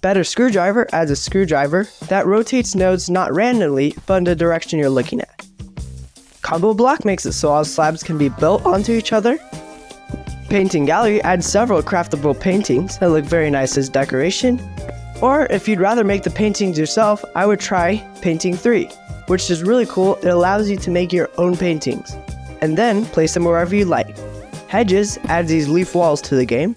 Better Screwdriver adds a screwdriver that rotates nodes not randomly, but in the direction you're looking at. Combo Block makes it so all slabs can be built onto each other. Painting Gallery adds several craftable paintings that look very nice as decoration. Or if you'd rather make the paintings yourself, I would try Painting 3, which is really cool. It allows you to make your own paintings and then place them wherever you like. Hedges adds these leaf walls to the game,